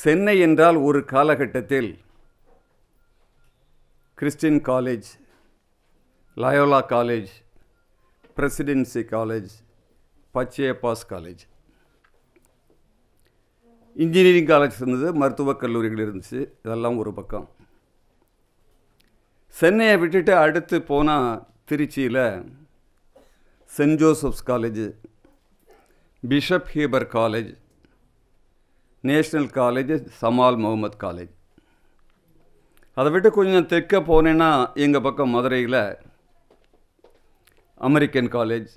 சென்னை என்றால் ஒரு காலகட்டத்தில் Christian college Loyola college presidency college Pachaiyappa's college. Engineering college இருந்தது மருத்துவக் கல்லூரிகள் இருந்துச்சு இதெல்லாம் ஒரு பக்கம். சென்னையை விட்டுட்டு அடுத்து போனால் திருச்சியில் saint Joseph's college bishop Heber college national college Jamal Mohamed college. அதை விட்டு கொஞ்சம் தெற்க போனேன்னா எங்கள் பக்கம் மதுரையில் அமெரிக்கன் காலேஜ்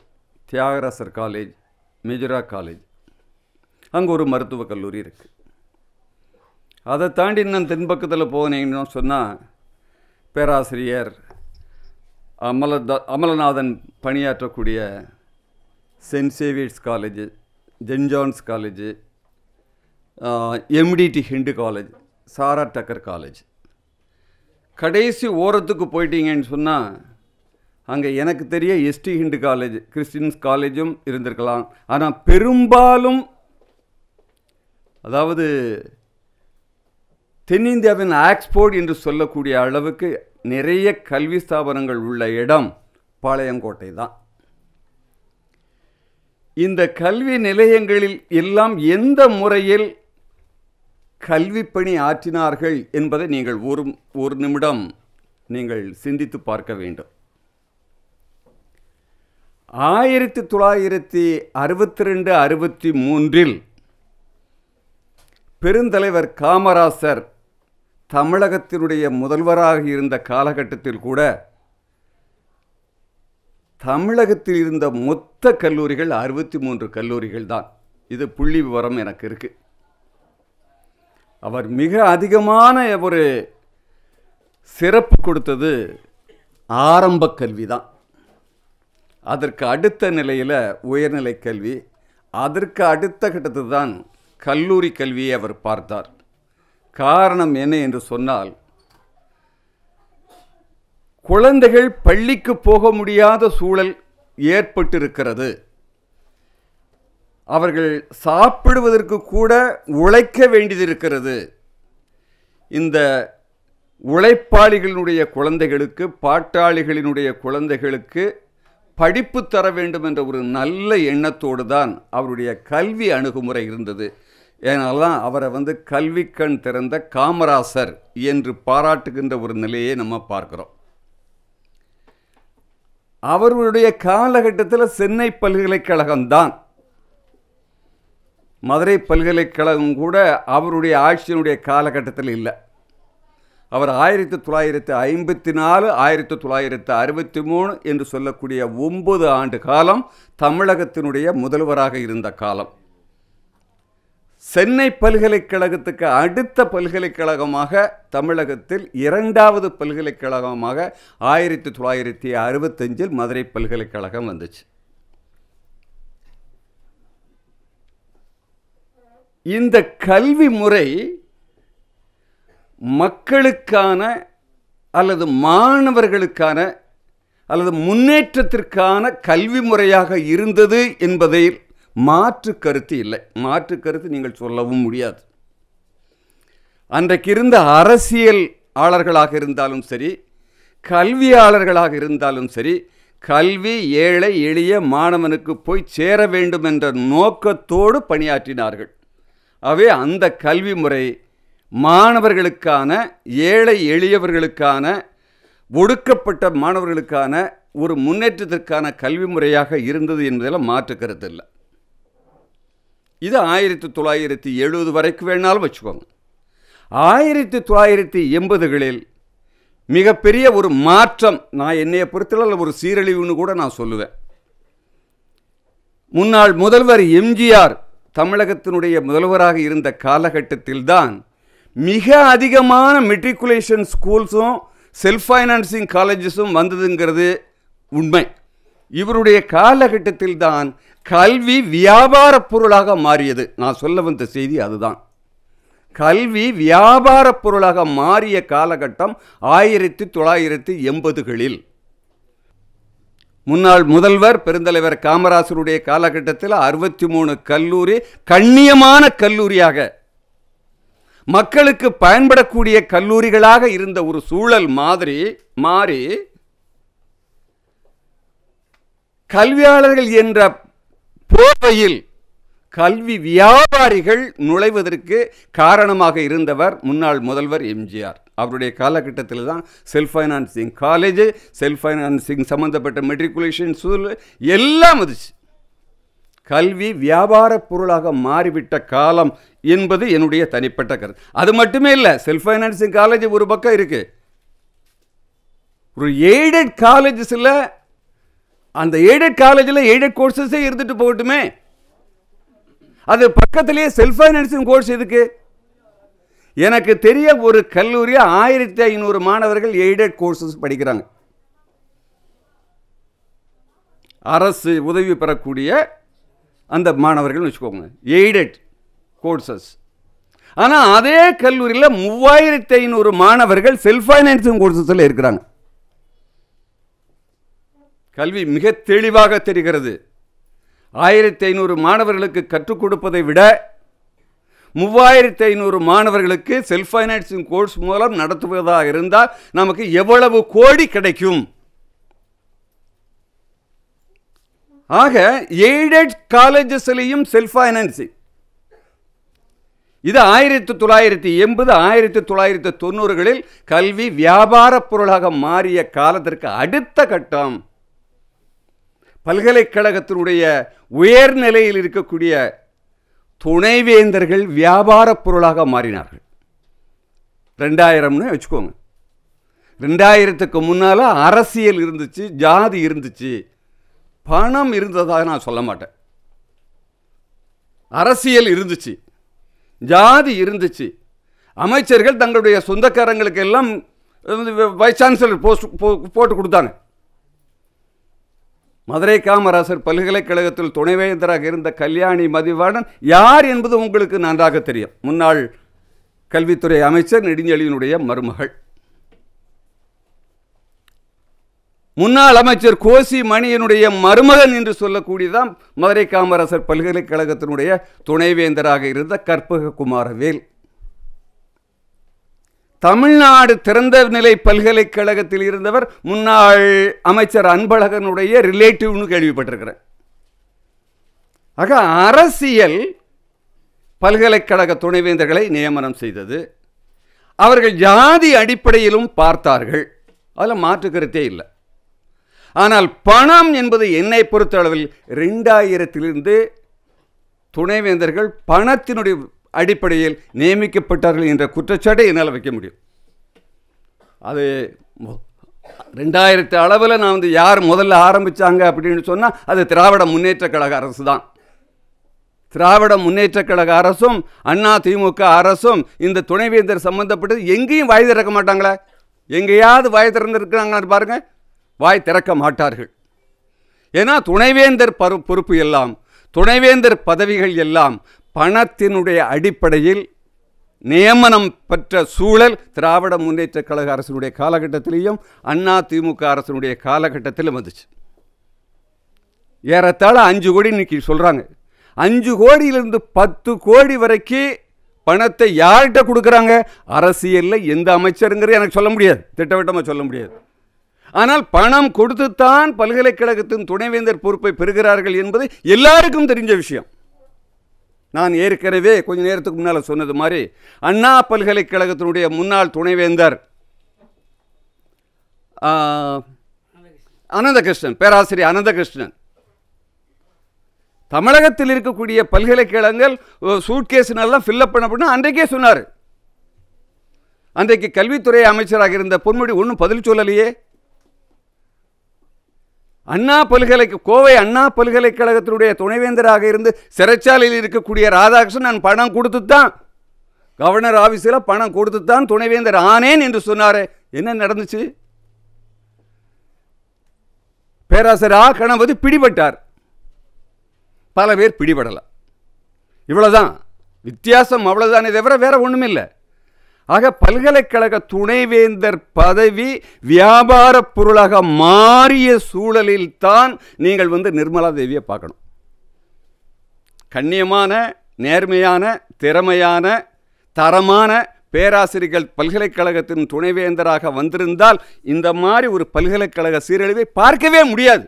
தியாகராசர் காலேஜ் மிஜுரா காலேஜ். அங்கே ஒரு மருத்துவக் கல்லூரி இருக்குது அதை தாண்டி நான் தென்பக்கத்தில் போனீங்கன்னு சொன்னால் பேராசிரியர் அமலதா அமலநாதன் பணியாற்றக்கூடிய saint Xavier's college gen John's college MDT Hindu college Sarah Tucker college கடைசி ஓரத்துக்கு போயிட்டீங்கன்னு சொன்னால் அங்கே எனக்கு தெரிய எஸ்டி ஹிண்டு காலேஜ் கிறிஸ்டின்ஸ் காலேஜும் இருந்திருக்கலாம். ஆனால் பெரும்பாலும் அதாவது தென்னிந்தியாவின் ஆக்ஸ்போர்ட் என்று சொல்லக்கூடிய அளவுக்கு நிறைய கல்வி ஸ்தாபனங்கள் உள்ள இடம் பாளையங்கோட்டை தான். இந்த கல்வி நிலையங்களில் எல்லாம் எந்த முறையில் கல்வி பணி ஆற்றினார்கள் என்பதை நீங்கள் ஒரு ஒரு நிமிடம் நீங்கள் சிந்தித்து பார்க்க வேண்டும். ஆயிரத்தி தொள்ளாயிரத்தி அறுபத்தி ரெண்டு அறுபத்தி மூன்றில் பெருந்தலைவர் காமராசர் தமிழகத்தினுடைய முதல்வராக இருந்த காலகட்டத்தில் கூட தமிழகத்தில் இருந்த மொத்த கல்லூரிகள் அறுபத்தி மூன்று கல்லூரிகள் தான். இது புள்ளி விவரம் எனக்கு இருக்குது அவர் மிக அதிகமான ஒரு சிறப்பு கொடுத்தது ஆரம்ப கல்வி தான் அதற்கு அடுத்த நிலையில் உயர்நிலை கல்வி அதற்கு அடுத்த கட்டத்தில் தான் கல்லூரி கல்வியை அவர் பார்த்தார். காரணம் என்ன என்று சொன்னால் குழந்தைகள் பள்ளிக்கு போக முடியாத சூழல் ஏற்பட்டிருக்கிறது. அவர்கள் சாப்பிடுவதற்கு கூட உழைக்க வேண்டியதிருக்கிறது இந்த உழைப்பாளிகளினுடைய குழந்தைகளுக்கு பாட்டாளிகளினுடைய குழந்தைகளுக்கு படிப்பு தர வேண்டும் என்ற ஒரு நல்ல எண்ணத்தோடு தான் அவருடைய கல்வி அணுகுமுறை இருந்தது. ஏனால தான் அவரை வந்து கல்வி கண் திறந்த காமராசர் என்று பாராட்டுகின்ற ஒரு நிலையை நம்ம பார்க்குறோம். அவர்களுடைய காலகட்டத்தில் சென்னை பல்கலைக்கழகம்தான். மதுரை பல்கலைக்கழகம் கூட அவருடைய ஆட்சியினுடைய காலகட்டத்தில் இல்லை. அவர் ஆயிரத்தி தொள்ளாயிரத்து ஐம்பத்தி நாலு ஆயிரத்தி தொள்ளாயிரத்து அறுபத்தி மூணு என்று சொல்லக்கூடிய ஒன்பது ஆண்டு காலம் தமிழகத்தினுடைய முதல்வராக இருந்த காலம். சென்னை பல்கலைக்கழகத்துக்கு அடுத்த பல்கலைக்கழகமாக தமிழகத்தில் இரண்டாவது பல்கலைக்கழகமாக ஆயிரத்தி தொள்ளாயிரத்தி அறுபத்தஞ்சில் மதுரை பல்கலைக்கழகம் வந்துச்சு. இந்த கல்வி முறை மக்களுக்கான அல்லது மாணவர்களுக்கான அல்லது முன்னேற்றத்திற்கான கல்வி முறையாக இருந்தது என்பதை மாற்று கருத்து இல்லை. மாற்று கருத்து நீங்கள் சொல்லவும் முடியாது. அன்றைக்கு இருந்த அரசியல் ஆளர்களாக இருந்தாலும் சரி கல்வியாளர்களாக இருந்தாலும் சரி கல்வி ஏழை எளிய மாணவனுக்கு போய் சேர வேண்டும் என்ற நோக்கத்தோடு பணியாற்றினார்கள். ஆகவே அந்த கல்வி முறை மாணவர்களுக்கான ஏழை எளியவர்களுக்கான ஒடுக்கப்பட்ட மாணவர்களுக்கான ஒரு முன்னேற்றத்திற்கான கல்வி முறையாக இருந்தது என்பதில் மாற்று கருத்து இல்லை. இது ஆயிரத்தி தொள்ளாயிரத்தி எழுபது வரைக்கும் வேணாலும் வச்சுக்கோங்க. ஆயிரத்தி தொள்ளாயிரத்தி எண்பதுகளில் மிகப்பெரிய ஒரு மாற்றம் நான் என்னைய பொறுத்தளவில் ஒரு சீரழிவுன்னு கூட நான் சொல்லுவேன். முன்னாள் முதல்வர் எம்ஜிஆர் தமிழகத்தினுடைய முதல்வராக இருந்த காலகட்டத்தில்தான் மிக அதிகமான மெட்ரிகுலேஷன் ஸ்கூல்ஸும் செல்ஃப் ஃபைனான்சிங் காலேஜஸும் வந்ததுங்கிறது உண்மை. இவருடைய காலகட்டத்தில் தான் கல்வி வியாபார பொருளாக மாறியது. நான் சொல்ல வந்த செய்தி அதுதான். கல்வி வியாபார பொருளாக மாறிய காலகட்டம் ஆயிரத்தி தொள்ளாயிரத்தி எண்பதுகளில். முன்னாள் முதல்வர் பெருந்தலைவர் காமராசருடைய காலகட்டத்தில் அறுபத்தி மூணு கல்லூரி கண்ணியமான கல்லூரியாக மக்களுக்கு பயன்படக்கூடிய கல்லூரிகளாக இருந்த ஒரு சூழல் மாதிரி மாறி கல்வியாளர்கள் என்ற போர்வையில் கல்வி வியாபாரிகள் நுழைவதற்கு காரணமாக இருந்தவர் முன்னாள் முதல்வர் எம்ஜிஆர். அவருடைய காலகட்டத்தில் தான் self financing college self financing சம்மந்தப்பட்ட மெட்ரிகுலேஷன் சூழல் எல்லாம் வந்துச்சு கல்வி வியாபார பொருளாக மாறிவிட்ட காலம் என்பது என்னுடைய தனிப்பட்ட கருத்து. அது மட்டுமே இல்லை செல்ஃப் ஃபைனான்சிங் காலேஜ் ஒரு பக்கம் இருக்கு. ஒரு எய்டட் காலேஜஸில் அந்த எய்டட் காலேஜில் எய்டட் கோர்சஸே இருந்துட்டு போகட்டுமே. அது பக்கத்திலேயே செல்ஃப் ஃபைனான்சிங் கோர்ஸ் எதுக்கு? எனக்கு தெரிய ஒரு கல்லூரி ஆயிரத்தி ஐநூறு மாணவர்கள் எய்டட் கோர்சஸ் படிக்கிறாங்க. அரசு உதவி பெறக்கூடிய அந்த மாணவர்கள் வச்சுக்கோங்க. எய்டட் கோர்சஸ் ஆனால் அதே கல்லூரியில் மூவாயிரத்தி ஐநூறு மாணவர்கள் செல்ஃப் ஃபைனான்சிங் கோர்சஸில் இருக்கிறாங்க. கல்வி மிக தெளிவாக தெரிகிறது. ஆயிரத்தி ஐநூறு மாணவர்களுக்கு கற்றுக் கொடுப்பதை விட மூவாயிரத்தி ஐநூறு மாணவர்களுக்கு செல்ஃப் ஃபைனான்சிங் கோர்ஸ் மூலம் நடத்துவதாக இருந்தால் நமக்கு எவ்வளவு கோடி கிடைக்கும்? ஆக எய்டட் காலேஜஸ்லேயும் செல்ஃப் ஃபைனான்சிங் இது ஆயிரத்தி தொள்ளாயிரத்தி எண்பது ஆயிரத்தி தொள்ளாயிரத்தி தொண்ணூறுகளில் கல்வி வியாபார பொருளாக மாறிய காலத்திற்கு அடுத்த கட்டம். பல்கலைக்கழகத்தினுடைய உயர்நிலையில் இருக்கக்கூடிய துணைவேந்தர்கள் வியாபார பொருளாக மாறினார்கள். ரெண்டாயிரம்னு வச்சுக்கோங்க. ரெண்டாயிரத்துக்கு முன்னால் அரசியல் இருந்துச்சு ஜாதி இருந்துச்சு பணம் இருந்ததாக நான் சொல்ல மாட்டேன். அரசியல் இருந்துச்சு ஜாதி இருந்துச்சு. அமைச்சர்கள் தங்களுடைய சொந்தக்காரங்களுக்கு எல்லாம் வைஸ் சான்சலர் போஸ்ட் போட்டு கொடுத்தாங்க. மதுரை காமராசர் பல்கலைக்கழகத்தில் துணைவேந்தராக இருந்த கல்யாணி மதிவாணன் யார் என்பது உங்களுக்கு நன்றாக தெரியும். முன்னாள் கல்வித்துறை அமைச்சர் நெடுஞ்செழியனுடைய மருமகள். முன்னாள் அமைச்சர் கோசி மணியனுடைய மருமகன் என்று சொல்லக்கூடியதான் மதுரை காமராசர் பல்கலைக்கழகத்தினுடைய துணைவேந்தராக இருந்த கற்பக குமாரவேல். தமிழ்நாடு திறந்த நிலை பல்கலைக்கழகத்தில் இருந்தவர் முன்னாள் அமைச்சர் அன்பழகனுடைய ரிலேட்டிவ்னு கேள்விப்பட்டிருக்கிறேன். ஆக அரசியல் பல்கலைக்கழக துணைவேந்தர்களை நியமனம் செய்தது. அவர்கள் ஜாதி அடிப்படையிலும் பார்த்தார்கள். அதில் மாற்று கருத்தே இல்லை. ஆனால் பணம் என்பது என்னை பொறுத்தளவில் ரெண்டாயிரத்திலிருந்து துணைவேந்தர்கள் பணத்தினுடைய அடிப்படையில் நியமிக்கப்பட்டார்கள் என்ற குற்றச்சாட்டை என்னால் வைக்க முடியும். அது ரெண்டாயிரத்து அளவில் நான் வந்து யார் முதல்ல ஆரம்பித்தாங்க அப்படின்னு சொன்னால் அது திராவிட முன்னேற்ற கழக அரசு தான். திராவிட முன்னேற்ற கழக அரசும் அண்ணா திமுக அரசும் இந்த துணைவேந்தர் சம்பந்தப்பட்டது எங்கேயும் வாய் திறக்க மாட்டாங்களே. எங்கேயாவது வாய் திறந்துருக்கிறாங்கன்னு பாருங்கள் வாய் திறக்க மாட்டார்கள். ஏன்னா துணைவேந்தர் பரு பொறுப்பு எல்லாம் துணைவேந்தர் பதவிகள் எல்லாம் பணத்தினுடைய அடிப்படையில் நியமனம் பெற்ற சூழல் திராவிட முன்னேற்ற கழக அரசினுடைய காலகட்டத்திலையும் அண்ணா திமுக அரசினுடைய காலகட்டத்திலும் வந்துச்சு. ஏறத்தாழ அஞ்சு கோடி இன்னைக்கு சொல்கிறாங்க அஞ்சு கோடியிலிருந்து பத்து கோடி வரைக்கும் பணத்தை யார்கிட்ட கொடுக்குறாங்க? அரசியலில் எந்த அமைச்சருங்கிறது எனக்கு சொல்ல முடியாது. திட்டவட்டமாக சொல்ல முடியாது. ஆனால் பணம் கொடுத்துத்தான் பல்கலைக்கழகத்தின் துணைவேந்தர் பொறுப்பை பெறுகிறார்கள் என்பது எல்லாருக்கும் தெரிஞ்ச விஷயம். நான் ஏற்கனவே கொஞ்ச நேரத்துக்கு முன்னால் சொன்னது மாதிரி அண்ணா பல்கலைக்கழகத்தினுடைய முன்னாள் துணைவேந்தர் அனந்தகிருஷ்ணன் பேராசிரியர் அனந்தகிருஷ்ணன். தமிழகத்தில் இருக்கக்கூடிய பல்கலைக்கழகங்கள் சூட்கேஸ்னெல்லாம் ஃபில்லப் பண்ண பண்ண அன்றைக்கே சொன்னார். அன்றைக்கு கல்வித்துறை அமைச்சராக இருந்த பொன்முடி ஒன்றும் பதில் சொல்லலையே. அண்ணா பல்கலை கோவை அண்ணா பல்கலைக்கழகத்தினுடைய துணைவேந்தராக இருந்து சிறைச்சாலையில் இருக்கக்கூடிய ராதாகிருஷ்ணன் நான் பணம் கொடுத்து தான் கவர்னர் ஆஃபீஸில் பணம் கொடுத்து தான் துணைவேந்தர் ஆனேன் என்று சொன்னார். என்ன நடந்துச்சு? பேராசிரியர் ஆ கணபதி பிடிபட்டார். பல பேர் பிடிபடலை. இவ்வளோதான் வித்தியாசம் அவ்வளோதானே தவிர வேற ஒன்றும் இல்லை ஆக பல்கலைக்கழக துணைவேந்தர் பதவி வியாபார பொருளாக மாறிய சூழலில் தான் நீங்கள் வந்து நிர்மலா தேவியை பார்க்கணும். கண்ணியமான நேர்மையான திறமையான தரமான பேராசிரியர்கள் பல்கலைக்கழகத்தின் துணைவேந்தராக வந்திருந்தால் இந்த மாதிரி ஒரு பல்கலைக்கழக சீரழிவை பார்க்கவே முடியாது.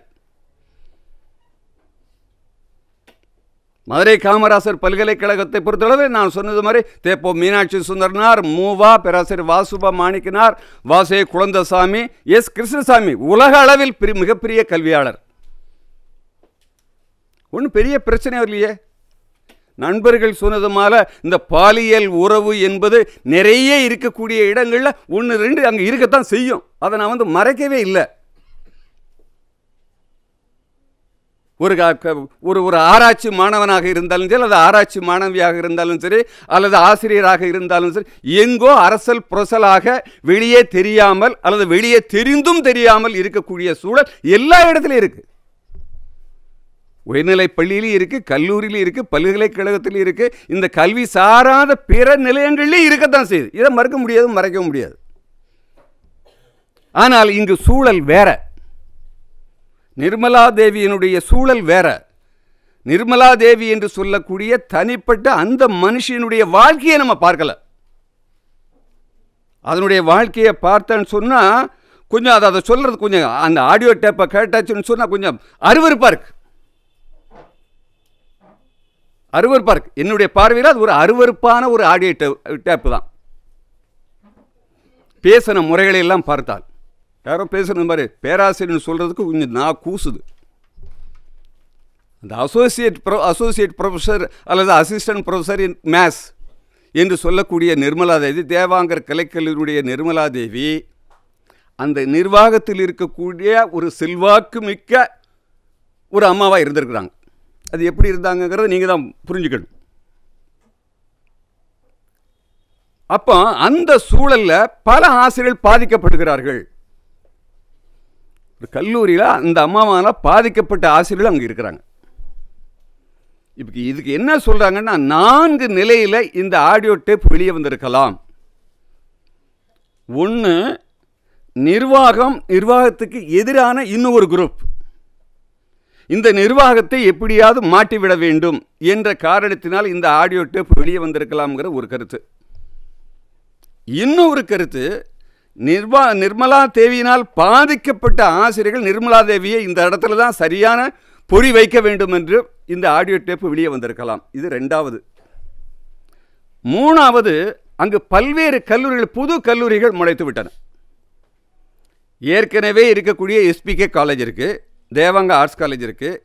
மதுரை காமராசர் பல்கலைக்கழகத்தை பொறுத்தளவு நான் சொன்னது மாதிரி தேப்போ மீனாட்சி சுந்தரனார் மூவா பேராசிரியர் வாசுபா மாணிக்கனார் வாசே குழந்தசாமி எஸ் கிருஷ்ணசாமி உலக அளவில் மிகப்பெரிய கல்வியாளர். ஒன்றும் பெரிய பிரச்சனை இல்லையே நண்பர்கள் சொன்னதுமால இந்த பாலியல் உறவு என்பது நிறைய இருக்கக்கூடிய இடங்களில் ஒன்று ரெண்டு அங்கே இருக்கத்தான் செய்யும். அதை நான் வந்து மறைக்கவே இல்லை. ஒரு க- க- ஒரு ஒரு ஆராய்ச்சி மாணவனாக இருந்தாலும் சரி அல்லது ஆராய்ச்சி மாணவியாக இருந்தாலும் சரி அல்லது ஆசிரியராக இருந்தாலும் சரி எங்கோ அரசல் புரசலாக வெளியே தெரியாமல் அல்லது வெளியே தெரிந்தும் தெரியாமல் இருக்கக்கூடிய சூழல் எல்லா இடத்துலையும் இருக்குது உயர்நிலை பள்ளியிலும் இருக்குது கல்லூரியிலும் இருக்குது பல்கலைக்கழகத்திலும் இருக்குது இந்த கல்வி சாராத பிற நிலையங்கள்லேயும் இருக்கத்தான் செய்யுது. இதை மறுக்க முடியாது மறைக்க முடியாது. ஆனால் இங்கு சூழல் வேறு. நிர்மலா தேவியினுடைய சூழல் வேற. நிர்மலா தேவி என்று சொல்லக்கூடிய தனிப்பட்ட அந்த மனுஷனுடைய வாழ்க்கையை நம்ம பார்க்கல. அதனுடைய வாழ்க்கையை பார்த்தேன்னு சொன்னால் கொஞ்சம் அதை அதை சொல்கிறது கொஞ்சம் அந்த ஆடியோ டேப்பை கேட்டாச்சுன்னு சொன்னால் கொஞ்சம் அருவறுப்பாக இருக்கு. அருவறுப்பாக இருக்கு. என்னுடைய பார்வையில் அது ஒரு அருவருப்பான ஒரு ஆடியோ டேப்பு தான் பேசின முறைகளையெல்லாம் பார்த்தால். யாரோ பேசுன மாதிரி பேராசிரியர் சொல்கிறதுக்கு கொஞ்சம் நான் கூசுது. அந்த அசோசியேட் ப்ரொ அசோசியேட் ப்ரொஃபஸர் அல்லது அசிஸ்டன்ட் ப்ரொஃபஸர் இன் மேத்ஸ் என்று சொல்லக்கூடிய நிர்மலா தேவி தேவாங்கர் கலைக்கல்லூரியுடைய நிர்மலா தேவி அந்த நிர்வாகத்தில் இருக்கக்கூடிய ஒரு செல்வாக்கு மிக்க ஒரு அம்மாவாக இருந்திருக்கிறாங்க. அது எப்படி இருந்தாங்கங்கிறத நீங்கள் தான் புரிஞ்சுக்கணும். அப்போ அந்த சூழலில் பல ஆசிரியர்கள் பாதிக்கப்படுகிறார்கள். ஒரு கல்லூரியில் அந்த அம்மாவால் பாதிக்கப்பட்ட ஆசிரியர்கள் அங்கே இருக்கிறாங்க. இப்போ இதுக்கு என்ன சொல்கிறாங்கன்னா நான்கு நிலையில் இந்த ஆடியோ டேப் வெளியே வந்திருக்கலாம். ஒன்று நிர்வாகம் நிர்வாகத்துக்கு எதிரான இன்னொரு குரூப் இந்த நிர்வாகத்தை எப்படியாவது மாட்டிவிட வேண்டும் என்ற காரணத்தினால் இந்த ஆடியோ டேப் வெளியே வந்திருக்கலாம்ங்கிற ஒரு கருத்து. இன்னொரு கருத்து நிர்வா நிர்மலா தேவியினால் பாதிக்கப்பட்ட ஆசிரியர்கள் நிர்மலா தேவியை இந்த இடத்துல தான் சரியான பொறி வைக்க வேண்டும் என்று இந்த ஆடியோ டேப்பு வெளியே வந்திருக்கலாம். இது ரெண்டாவது. மூணாவது அங்கு பல்வேறு கல்லூரிகள் புது கல்லூரிகள் முளைத்து விட்டன. ஏற்கனவே இருக்கக்கூடிய எஸ்பிகே காலேஜ் இருக்குது தேவாங்க ஆர்ட்ஸ் காலேஜ் இருக்குது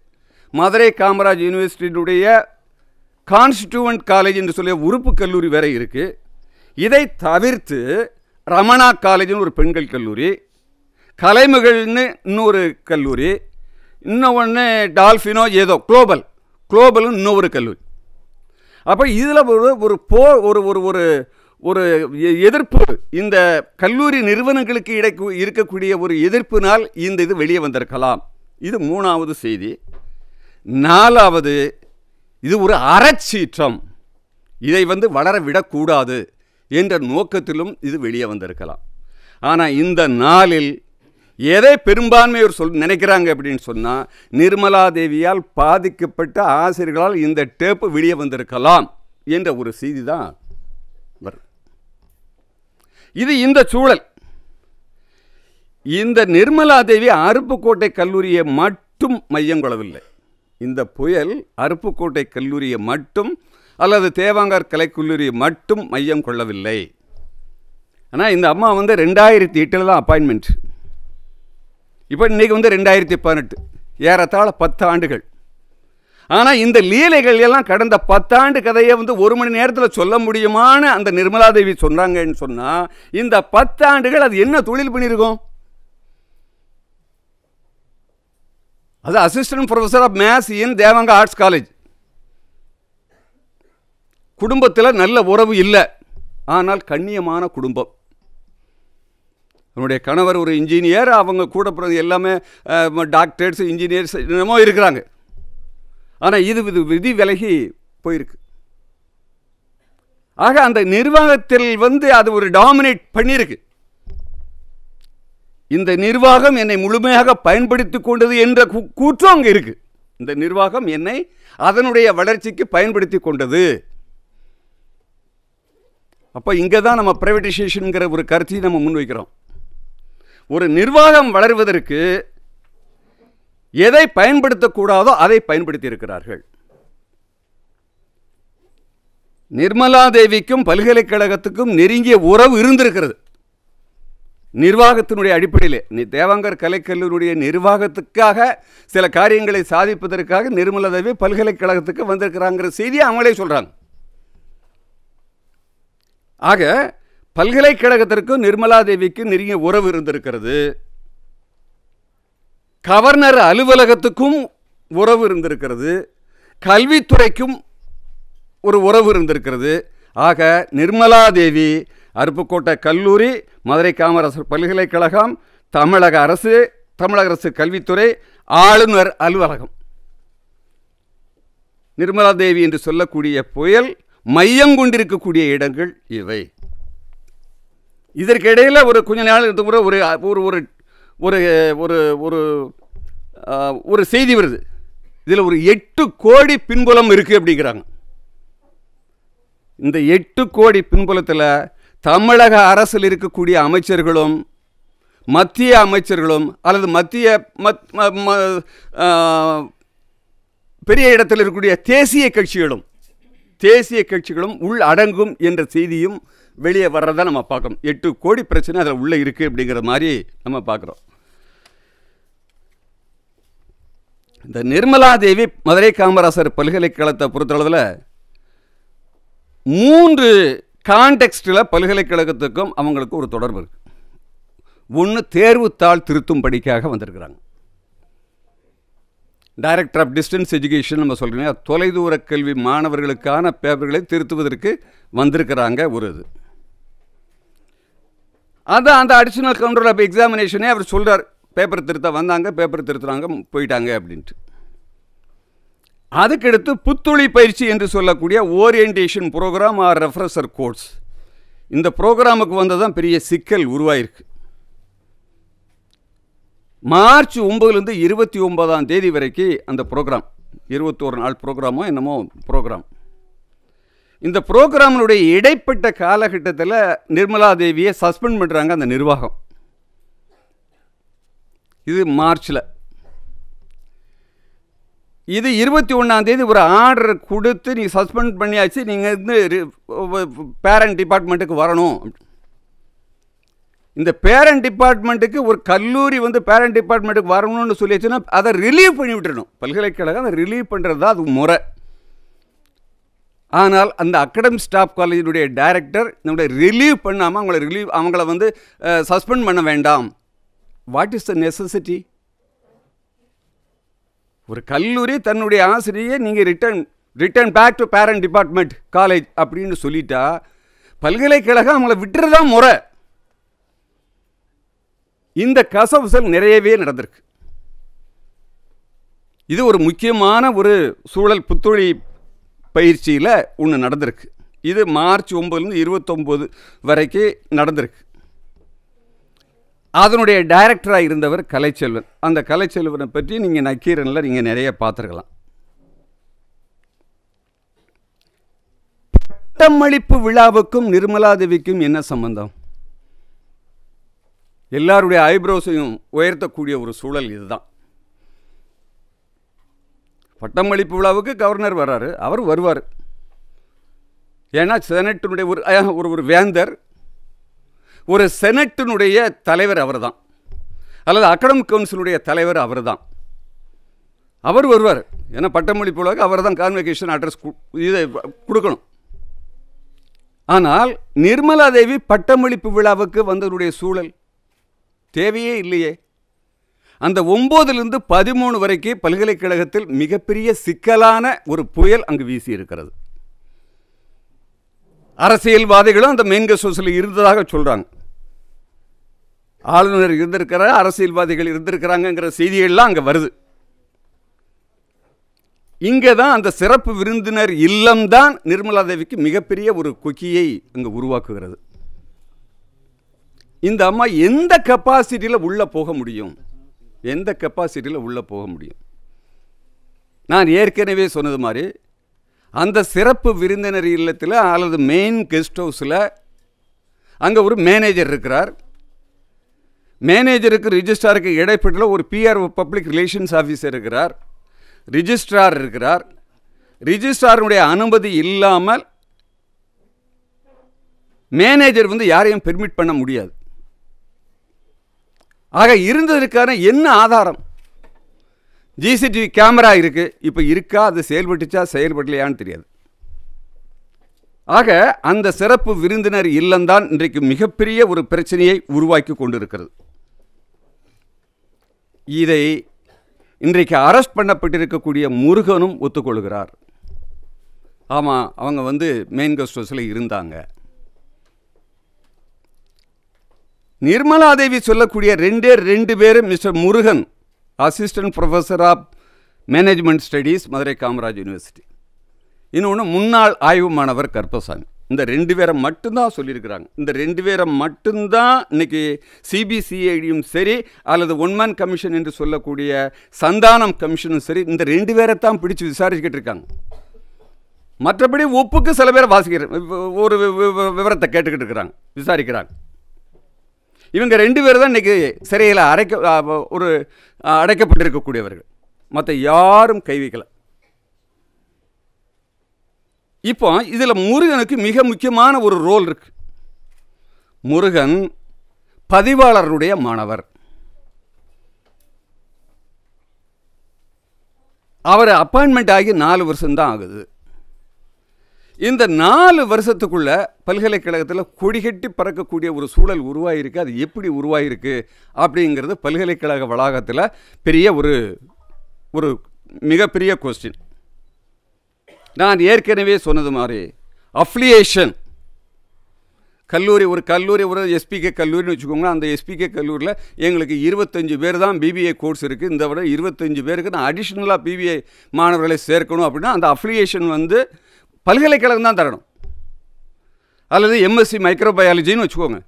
மதுரை காமராஜ் யூனிவர்சிட்டியினுடைய கான்ஸ்டிடியூவன்ட் காலேஜ் என்று சொல்லிய உறுப்பு கல்லூரி வேற இருக்குது இதை தவிர்த்து ரமணா காலேஜ்னு ஒரு பெண்கள் கல்லூரி கலைமகள்னு இன்னொரு கல்லூரி இன்னொன்று டால்ஃபினோ ஏதோ குளோபல் குளோபல்னு இன்னொரு கல்லூரி. அப்போ இதில் ஒரு ஒரு போ ஒரு ஒரு ஒரு ஒரு எதிர்ப்பு இந்த கல்லூரி நிறுவனங்களுக்கு இடை இருக்கக்கூடிய ஒரு எதிர்ப்பினால் இந்த இது வெளியே வந்திருக்கலாம். இது மூணாவது செய்தி. நாலாவது இது ஒரு அறச்சீற்றம். இதை வந்து வளர விடக்கூடாது என்ற நோக்கத்திலும் இது வெளியே வந்திருக்கலாம். ஆனால் இந்த நாளில் எதை பெரும்பான்மையோர் சொல் நினைக்கிறாங்க அப்படின்னு சொன்னால் நிர்மலா தேவியால் பாதிக்கப்பட்ட ஆசிரியர்களால் இந்த டேப்பு வெளியே வந்திருக்கலாம் என்ற ஒரு செய்தி தான் வரும் இது இந்த சூழல். இந்த நிர்மலா தேவி அருப்புக்கோட்டை கல்லூரியை மட்டும் மையம் கொள்ளவில்லை. இந்த புயல் அருப்புக்கோட்டை கல்லூரியை மட்டும் அல்லது தேவாங்கர் கலைக்கல்லூரி மட்டும் மையம் கொள்ளவில்லை. ஆனால் இந்த அம்மா வந்து ரெண்டாயிரத்தி எட்டில் தான் அப்பாயின்மெண்ட் இப்போ இன்றைக்கி வந்து ரெண்டாயிரத்தி பதினெட்டு. ஏறத்தாழ பத்து ஆண்டுகள். ஆனால் இந்த லீலைகள் எல்லாம் கடந்த பத்தாண்டு கதையை வந்து ஒரு மணி நேரத்தில் சொல்ல முடியுமான்னு அந்த நிர்மலா தேவி சொன்னாங்கன்னு சொன்னால் இந்த பத்தாண்டுகள் அது என்ன தொழில் பண்ணியிருக்கோம் அது assistant professor of maths in Devanga arts college குடும்பத்தில் நல்ல உறவு இல்லை. ஆனால் கண்ணியமான குடும்பம். என்னுடைய கணவர் ஒரு இன்ஜினியர் அவங்க கூட பிறகு எல்லாமே டாக்டர்ஸ் இன்ஜினியர்ஸ் என்னமோ இருக்கிறாங்க. ஆனால் இது இது விதி விலகி போயிருக்கு. ஆக அந்த நிர்வாகத்தில் வந்து அது ஒரு டாமினேட் பண்ணியிருக்கு. இந்த நிர்வாகம் என்னை முழுமையாக பயன்படுத்தி கொண்டது என்ற கூ- கூற்றும் அங்கே இருக்குது இந்த நிர்வாகம் என்னை அதனுடைய வளர்ச்சிக்கு பயன்படுத்தி கொண்டது. அப்போ இங்கே தான் நம்ம ப்ரைவேட்டைசேஷனுங்கிற ஒரு கருத்தையும் நம்ம முன்வைக்கிறோம். ஒரு நிர்வாகம் வளர்வதற்கு எதை பயன்படுத்தக்கூடாதோ அதை பயன்படுத்தி இருக்கிறார்கள் நிர்மலா தேவிக்கும் பல்கலைக்கழகத்துக்கும் நெருங்கிய உறவு இருந்திருக்கிறது. நிர்வாகத்தினுடைய அடிப்படையில் நீ தேவாங்கர் கலைக்கல்லூரிய நிர்வாகத்துக்காக சில காரியங்களை சாதிப்பதற்காக நிர்மலா தேவி பல்கலைக்கழகத்துக்கு வந்திருக்கிறாங்கிற செய்தியை அவங்களே சொல்கிறாங்க ஆக பல்கலைக்கழகத்திற்கும் நிர்மலா தேவிக்கும் நெருங்கிய உறவு இருந்திருக்கிறது. கவர்னர் அலுவலகத்துக்கும் உறவு இருந்திருக்கிறது. கல்வித்துறைக்கும் ஒரு உறவு இருந்திருக்கிறது. ஆக நிர்மலா தேவி அருப்புக்கோட்டை கல்லூரி மதுரை காமராசர் பல்கலைக்கழகம் தமிழக அரசு தமிழக அரசு கல்வித்துறை ஆளுநர் அலுவலகம். நிர்மலா தேவி என்று சொல்லக்கூடிய புயல் மையம் கொண்டிருக்கக்கூடிய இடங்கள் இவை. இதற்கிடையில் ஒரு கொஞ்ச நாள் கூட ஒரு ஒரு ஒரு ஒரு ஒரு ஒரு ஒரு செய்தி வருது. இதில் ஒரு எட்டு கோடி பின்புலம் இருக்குது அப்படிங்கிறாங்க. இந்த எட்டு கோடி பின்புலத்தில் தமிழக அரசில் இருக்கக்கூடிய அமைச்சர்களும் மத்திய அமைச்சர்களும் அல்லது மத்திய மத் ம- ம- பெரிய இடத்தில் இருக்கக்கூடிய தேசிய கட்சிகளும் தேசிய கட்சிகளும் உள் அடங்கும் என்ற செய்தியும் வெளியே வர்றதை நம்ம பார்க்கணும். எட்டு கோடி பிரச்சனை அதில் உள்ளே இருக்குது அப்படிங்கிற மாதிரி நம்ம பார்க்குறோம். இந்த நிர்மலா தேவி மதுரை காமராசர் பல்கலைக்கழகத்தை பொறுத்தளவில் மூன்று கான்டெக்ஸ்டில் பல்கலைக்கழகத்துக்கும் அவங்களுக்கு ஒரு தொடர்பு இருக்குது ஒன்று தேர்வுத்தாள் திருத்தும் படிக்காக வந்திருக்கிறாங்க. டைரக்டர் ஆஃப் டிஸ்டன்ஸ் எஜுகேஷன் நம்ம சொல்கிறோம் தொலைதூர கல்வி மாணவர்களுக்கான பேப்பர்களை திருத்துவதற்கு வந்திருக்கிறாங்க ஒரு இது. அதான் அந்த அடிஷ்னல் கவுண்டர் ஆஃப் எக்ஸாமினேஷனே அவர் சொல்கிறார் பேப்பர் திருத்த வந்தாங்க பேப்பர் திருத்துறாங்க போயிட்டாங்க அப்படின்ட்டு. அதுக்கடுத்து புத்துளி பயிற்சி என்று சொல்லக்கூடிய orientation programme or refresher course இந்த ப்ரோக்ராமுக்கு வந்ததான் பெரிய சிக்கல் உருவாயிருக்கு. மார்ச் ஒம்பதுலேருந்து இருபத்தி ஒன்பதாம் தேதி வரைக்கும் அந்த ப்ரோக்ராம் இருபத்தோரு நாள் ப்ரோக்ராமோ என்னமோ ப்ரோக்ராம். இந்த ப்ரோக்ராமினுடைய இடைப்பட்ட காலகட்டத்தில் நிர்மலா தேவியை சஸ்பெண்ட் பண்ணுறாங்க அந்த நிர்வாகம். இது மார்ச்சில் இது இருபத்தி ஒன்றாம் தேதி ஒரு ஆர்டர் கொடுத்து நீங்கள் சஸ்பெண்ட் பண்ணியாச்சு நீங்கள் வந்து பேரண்ட் டிபார்ட்மெண்ட்டுக்கு வரணும். இந்த பேரண்ட் டிபார்ட்மெண்ட்டுக்கு ஒரு கல்லூரி வந்து பேரண்ட் டிபார்ட்மெண்ட்டுக்கு வரணும்னு சொல்லியாச்சுன்னா அதை ரிலீவ் பண்ணி விட்டுணும் பல்கலைக்கழகம் அதை ரிலீவ் பண்ணுறது தான் அது முறை. ஆனால் அந்த அகடமிக் ஸ்டாஃப் காலேஜினுடைய டைரக்டர் நம்முடைய ரிலீவ் பண்ணாமல் அவங்கள ரிலீவ் அவங்கள வந்து சஸ்பெண்ட் பண்ண வேண்டாம். வாட் இஸ் த நெசசிட்டி ஒரு கல்லூரி தன்னுடைய ஆசிரியை நீங்கள் return return back to parent department college அப்படின்னு சொல்லிட்டா பல்கலைக்கழகம் அவங்கள விட்டுறதான் முறை. இந்த கசவுசல் நிறையவே நடந்திருக்கு. இது ஒரு முக்கியமான ஒரு சூழல் புத்துழி பயிற்சியில் ஒன்று நடந்திருக்கு. இது மார்ச் ஒம்பதுலேருந்து இருபத்தொம்போது வரைக்கும் நடந்திருக்கு. அதனுடைய டைரக்டராக இருந்தவர் கலைச்செல்வன். அந்த கலைச்செல்வனை பற்றி நீங்கள் நக்கீரனில் நீங்கள் நிறைய பார்த்துருக்கலாம். பட்டமளிப்பு விழாவுக்கும் நிர்மலா தேவிக்கும் என்ன சம்பந்தம்? எல்லாருடைய ஐப்ரோஸையும் உயர்த்தக்கூடிய ஒரு சூழல் இதுதான். பட்டமளிப்பு விழாவுக்கு கவர்னர் வர்றாரு அவர் வருவார். ஏன்னா செனட்டினுடைய ஒரு ஒரு ஒரு வேந்தர் ஒரு செனட்டினுடைய தலைவர் அவர் தான் அல்லது அகடமிக் கவுன்சிலுடைய தலைவர் அவர் தான் அவர் வருவார். ஏன்னா பட்டமளிப்பு விழாவுக்கு அவர் தான் கான்வெகேஷன் அட்ரஸ் இதை கொடுக்கணும். ஆனால் நிர்மலா தேவி பட்டமளிப்பு விழாவுக்கு வந்ததுடைய சூழல் தேவையே இல்லையே. அந்த ஒம்போதுலேருந்து பதிமூணு வரைக்கும் பல்கலைக்கழகத்தில் மிகப்பெரிய சிக்கலான ஒரு புயல் அங்கு வீசி இருக்கிறது அரசியல்வாதிகளும் அந்த மெயின் இருந்ததாக சொல்கிறாங்க ஆளுநர் இருந்திருக்கிறார் அரசியல்வாதிகள் இருந்திருக்கிறாங்கங்கிற செய்திகள்லாம் அங்கே வருது. இங்கே தான் அந்த சிறப்பு விருந்தினர் இல்லம்தான் நிர்மலா தேவிக்கு மிகப்பெரிய ஒரு கொக்கியை அங்கே உருவாக்குகிறது. இந்த அம்மா எந்த கெப்பாசிட்டியில் உள்ளே போக முடியும்? எந்த கெப்பாசிட்டியில் உள்ளே போக முடியும்? நான் ஏற்கனவே சொன்னது மாதிரி அந்த சிறப்பு விருந்தினர் இல்லத்தில் அல்லது மெயின் கெஸ்ட் ஹவுஸில் அங்கே ஒரு மேனேஜர் இருக்கிறார். மேனேஜருக்கு ரிஜிஸ்ட்ராருக்கு இடைப்பட்டில் ஒரு பிஆர் பப்ளிக் ரிலேஷன்ஸ் ஆஃபீஸர் இருக்கிறார். ரிஜிஸ்ட்ரார் இருக்கிறார். ரிஜிஸ்ட்ராருடைய அனுமதி இல்லாமல் மேனேஜர் வந்து யாரையும் பெர்மிட் பண்ண முடியாது. ஆக இருந்ததற்கான என்ன ஆதாரம்? ஜிசிடிவி கேமரா இருக்குது இப்போ இருக்கா? அது செயல்பட்டுச்சா? செயல்படலையான்னு தெரியாது. ஆக அந்த சிறப்பு விருந்தினர் இல்லம்தான் இன்றைக்கு மிகப்பெரிய ஒரு பிரச்சனையை உருவாக்கி கொண்டிருக்கிறது. இதை இன்றைக்கு அரெஸ்ட் பண்ணப்பட்டிருக்கக்கூடிய முருகனும் ஒத்துக்கொள்கிறார். ஆமாம் அவங்க வந்து மெயின் கெஸ்ட் ஹவுஸில் இருந்தாங்க. நிர்மலா தேவி சொல்லக்கூடிய ரெண்டே ரெண்டு பேர் mister Murugan assistant professor of management studies Madurai Kamaraj university இன்னொன்று முன்னாள் ஆய்வு மாணவர் கற்பசாமி இந்த ரெண்டு பேரை மட்டும்தான் சொல்லியிருக்கிறாங்க. இந்த ரெண்டு பேரை மட்டும்தான் இன்னைக்கு சிபிசிஐடியும் சரி அல்லது ஒன்மேன் கமிஷன் என்று சொல்லக்கூடிய சந்தானம் கமிஷனும் சரி இந்த ரெண்டு பேரை தான் பிடிச்சி விசாரிச்சுக்கிட்டு இருக்காங்க. மற்றபடி ஒப்புக்கு சில பேர் வாசிக்கிற ஒரு வி- விவரத்தை கேட்டுக்கிட்டு இருக்கிறாங்க விசாரிக்கிறாங்க. இவங்க ரெண்டு பேர் தான் இன்றைக்கி சிறையில் அடைக்க ஒரு அடைக்கப்பட்டிருக்கக்கூடியவர்கள். மற்ற யாரும் கை வைக்கலை. இப்போ இதில் முருகனுக்கு மிக முக்கியமான ஒரு ரோல் இருக்கு. முருகன் பதிவாளருடைய மாணவர். அவர் அப்பாயின்மெண்ட் ஆகி நாலு வருஷம்தான் ஆகுது. இந்த நாலு வருஷத்துக்குள்ள பல்கலைக்கழகத்தில் கொடிகட்டி பறக்கக்கூடிய ஒரு சூழல் உருவாகிருக்கு அது எப்படி உருவாகிருக்கு அப்படிங்கிறது பல்கலைக்கழக வளாகத்தில் பெரிய ஒரு ஒரு மிகப்பெரிய கொஸ்டின் நான் ஏற்கனவே சொன்னது மாதிரி அஃப்லியேஷன் கல்லூரி ஒரு கல்லூரி ஒரு எஸ்பிகே கல்லூரின்னு வச்சுக்கோங்களேன். அந்த எஸ்பிகே கல்லூரியில் எங்களுக்கு இருபத்தஞ்சு பேர் தான் பிபிஏ கோர்ஸ் இருக்குது இந்த விட இருபத்தஞ்சு பேருக்கு நான் அடிஷ்னலாக பிபிஏ மாணவர்களை சேர்க்கணும் அப்படின்னா அந்த அஃப்லியேஷன் வந்து பல்கலைக்கழகம் தான் தரணும். அல்லது எம்எஸ்சி மைக்ரோபயாலஜின்னு வச்சுக்கோங்க.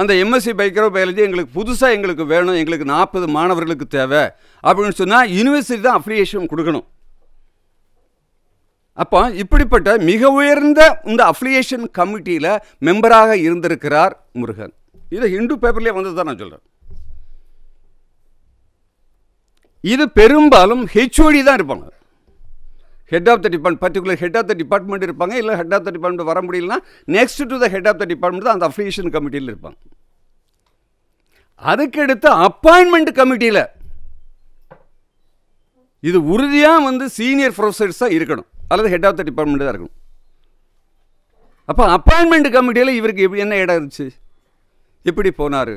அந்த எம்எஸ்சி மைக்ரோபயாலஜி எங்களுக்கு புதுசாக எங்களுக்கு வேணும் எங்களுக்கு நாற்பது மாணவர்களுக்கு தேவை அப்படின்னு சொன்னால் யூனிவர்சிட்டி தான் அப்ளிகேஷன் கொடுக்கணும். அப்போ இப்படிப்பட்ட மிக உயர்ந்த இந்த அஃப்லியேஷன் கமிட்டியில் மெம்பராக இருந்திருக்கிறார் முருகன். இது ஹிந்து பேப்பர்லேயே வந்தது தான் நான் சொல்கிறேன் இது பெரும்பாலும் ஹெச்ஓடி தான் இருப்பாங்க. Head of the department particular head of the department இருப்பாங்க இல்லை ஹெட் ஆஃப் த டிபார்ட்மெண்ட் வர முடியலன்னா next to the head of the department தான் அந்த அஃபிலியேஷன் கமிட்டியில் இருப்பாங்க. அதுக்கடுத்து அப்பாயின்மெண்ட் கமிட்டியில் இது உறுதியாக வந்து சீனியர் ப்ரொஃபஸர்ஸாக இருக்கணும் அல்லது ஹெட் ஆஃப் த டிபார்ட்மெண்ட் தான் இருக்கணும். அப்போ அப்பாயின்மெண்ட் கமிட்டியில் இவருக்கு எப்படி என்ன இடம் இருந்துச்சு? எப்படி போனார்?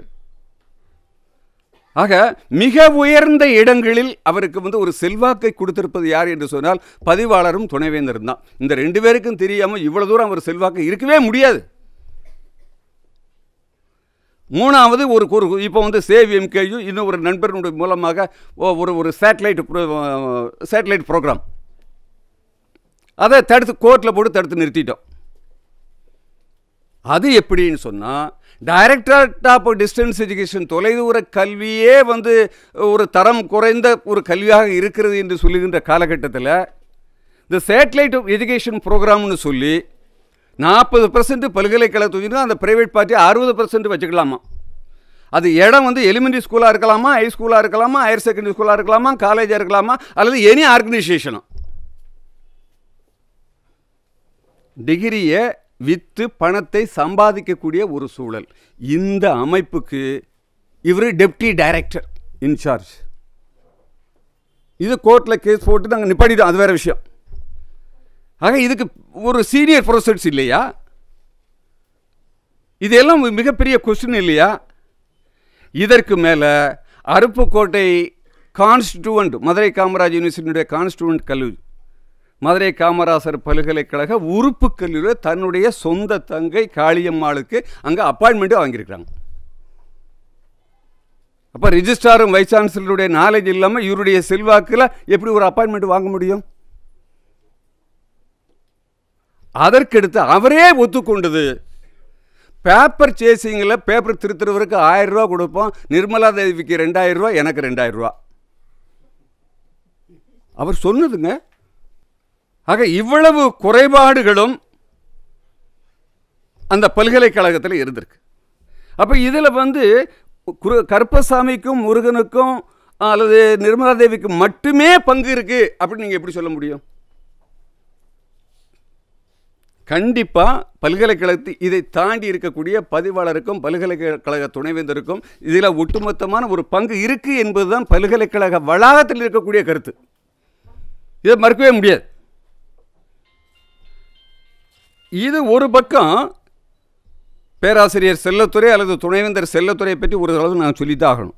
ஆக மிக உயர்ந்த இடங்களில் அவருக்கு வந்து ஒரு செல்வாக்கை கொடுத்திருப்பது யார் என்று சொன்னால் பதிவாளரும் துணைவேந்தரும் தான். இந்த ரெண்டு பேருக்கும் தெரியாமல் இவ்வளோ தூரம் அவர் செல்வாக்கு இருக்கவே முடியாது. மூணாவது ஒரு ஒரு இப்போ வந்து சேவ் எம்கேயும் இன்னும் ஒரு நண்பர்களுடைய மூலமாக ஓ- ஒரு ஒரு சேட்டலைட் சேட்டலைட் ப்ரோக்ராம் அதை தடுத்து கோர்ட்டில் போட்டு தடுத்து நிறுத்திட்டோம். அது எப்படின்னு சொன்னால் டைரக்டரேட் ஆஃப் டிஸ்டன்ஸ் எஜுகேஷன் தொலைதூர கல்வியே வந்து ஒரு தரம் குறைந்த ஒரு கல்வியாக இருக்கிறது என்று சொல்லுகின்ற காலகட்டத்தில் இந்த சேட்டலைட் எஜுகேஷன் ப்ரோக்ராம்னு சொல்லி நாற்பது பர்சன்ட் பல்கலைக்கழகத்துக்கு அந்த ப்ரைவேட் பார்ட்டி அறுபது பர்சன்ட் வச்சுக்கலாமா? அது இடம் வந்து எலிமெண்ட்ரி ஸ்கூலாக இருக்கலாமா ஹை ஸ்கூலாக இருக்கலாமா ஹையர் செகண்டரி ஸ்கூலாக இருக்கலாமா காலேஜாக இருக்கலாமா அல்லது எனி ஆர்கனைசேஷனும் டிகிரியை விற்று பணத்தை சம்பாதிக்கக்கூடிய ஒரு சூழல். இந்த அமைப்புக்கு இவர் டெப்டி டைரக்டர் இன்சார்ஜ் இது கோர்ட்டில் கேஸ் போட்டு நாங்கள் நிப்பாட்டிட்டோம். அது வேற விஷயம். ஆக இதுக்கு ஒரு சீனியர் ப்ரொசஸ் இல்லையா? இதெல்லாம் மிகப்பெரிய கொஸ்டின் இல்லையா? இதற்கு மேலே அருப்புக்கோட்டை கான்ஸ்டியூவன்ட் மதுரை காமராஜ் யூனிவர்சிட்டியுடைய கான்ஸ்டியூவன்ட் கல்லூரி. மதுரை காமராசர் பல்கலைக்கழக உறுப்பு கல்லூரியில் தன்னுடைய சொந்த தங்கை காளியம்மாளுக்கு அங்கே அப்பாயின்மெண்ட்டு வாங்கியிருக்கிறாங்க. அப்போ ரிஜிஸ்ட்ராரும் வைஸ் சான்சலருடைய நாலேஜ் இல்லாமல் இவருடைய செல்வாக்கில் எப்படி ஒரு அப்பாயின்மெண்ட் வாங்க முடியும்? அதற்கடுத்து அவரே ஒத்துக்கொண்டது. பேப்பர் சேசிங்கில் பேப்பர் திருத்துறவருக்கு ஆயிரம் ரூபா கொடுப்போம். நிர்மலா தேவிக்கு ரெண்டாயிரம் ரூபா எனக்கு ரெண்டாயிரம் ரூபா அவர் சொன்னதுங்க. ஆக இவ்வளவு குறைபாடுகளும் அந்த பல்கலைக்கழகத்தில் இருந்திருக்கு. அப்போ இதில் வந்து குரு கருப்பசாமிக்கும் முருகனுக்கும் அல்லது நிர்மலா தேவிக்கும் மட்டுமே பங்கு இருக்கு அப்படின்னு நீங்கள் எப்படி சொல்ல முடியும்? கண்டிப்பாக பல்கலைக்கழகத்து இதை தாண்டி இருக்கக்கூடிய பதிவாளருக்கும் பல்கலைக்கழக துணைவேந்தருக்கும் இதில் ஒட்டுமொத்தமான ஒரு பங்கு இருக்கு என்பதுதான் பல்கலைக்கழக வளாகத்தில் இருக்கக்கூடிய கருத்து. இதை மறுக்கவே முடியாது. இது ஒரு பக்கம் பேராசிரியர் செல்லத்துறை அல்லது துணைவேந்தர் செல்லத்துறையை பற்றி ஒரு அளவு நான் சொல்லித்தான் ஆகணும்.